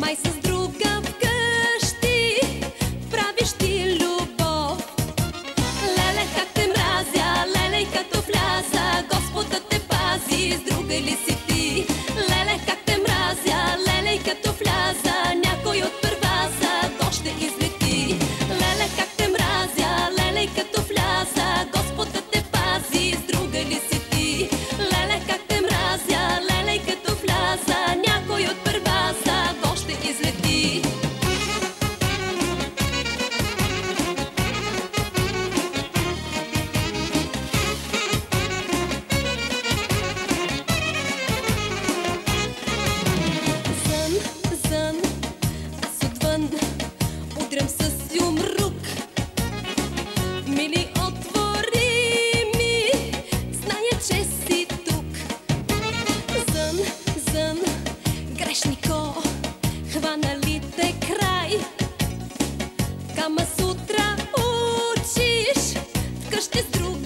mas Мили, зная, че си тук. Зън, зън, грешнико, хванали край. Кама сутра учиш, вкъщи с друг.